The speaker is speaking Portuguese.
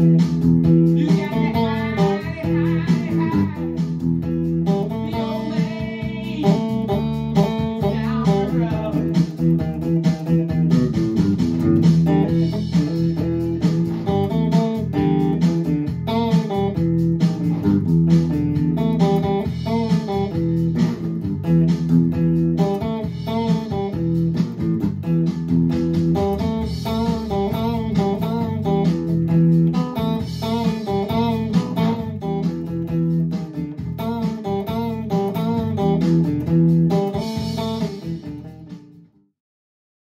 Música